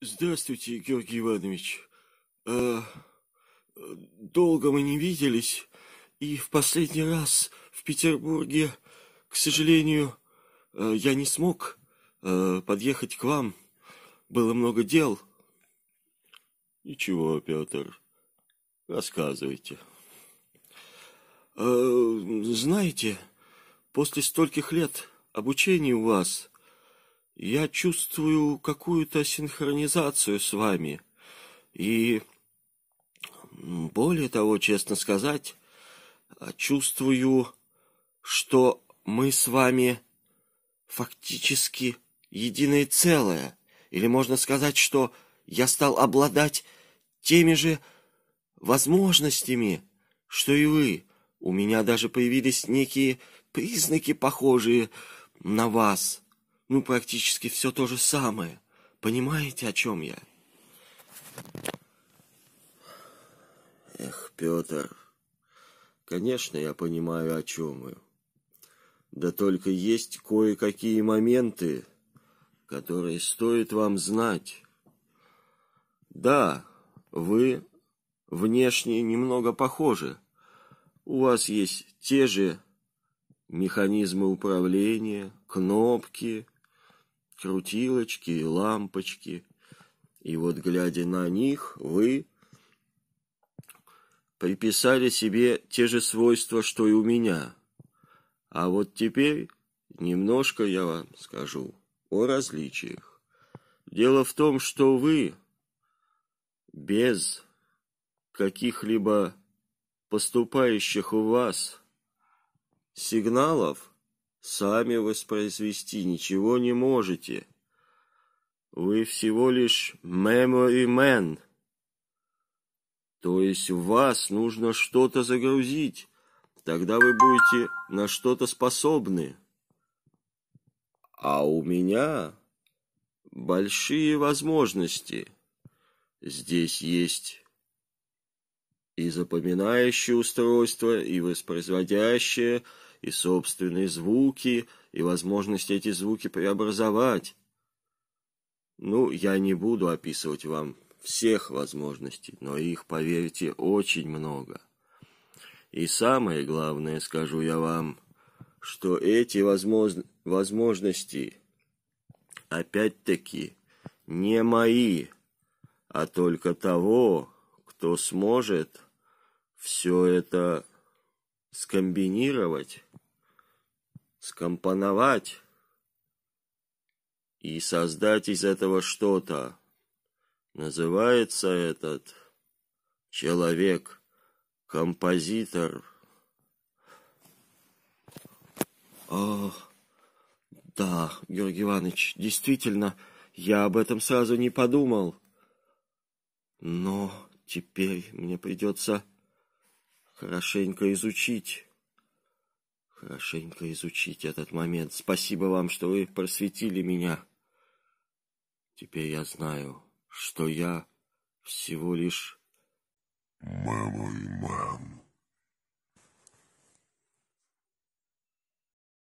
Здравствуйте, Георгий Иванович. А, долго мы не виделись, и в последний раз в Петербурге, к сожалению, э, я не смог э, подъехать к вам. Было много дел. Ничего, Петр, рассказывайте. Э, знаете, после стольких лет обучения у вас я чувствую какую-то синхронизацию с вами. И более того, честно сказать, чувствую, что мы с вами фактически единое целое. Или можно сказать, что я стал обладать теми же возможностями, что и вы. У меня даже появились некие признаки, похожие на вас ну, практически все то же самое. Понимаете, о чем я? Эх, Петр, конечно, я понимаю, о чем вы. Да только есть кое-какие моменты, которые стоит вам знать. Да, вы внешне немного похожи. У вас есть те же механизмы управления, кнопки, крутилочки и лампочки. И вот, глядя на них, вы приписали себе те же свойства, что и у меня. А вот теперь немножко я вам скажу о различиях. Дело в том, что вы без каких-либо поступающих у вас сигналов сами воспроизвести ничего не можете. Вы всего лишь memory man. То есть в вас нужно что-то загрузить, тогда вы будете на что-то способны. А у меня большие возможности. Здесь есть и запоминающее устройство, и воспроизводящее, и собственные звуки, и возможность эти звуки преобразовать. Ну, я не буду описывать вам всех возможностей, но их, поверьте, очень много. И самое главное, скажу я вам, что эти возможно возможности, опять-таки, не мои, а только того, кто сможет все это скомбинировать, скомпоновать и создать из этого что-то. Называется этот человек композитор. О, да, Георгий Иванович, действительно, я об этом сразу не подумал. Но теперь мне придется хорошенько изучить, хорошенько изучить этот момент. Спасибо вам, что вы просветили меня. Теперь я знаю, что я всего лишь... Мама и мам.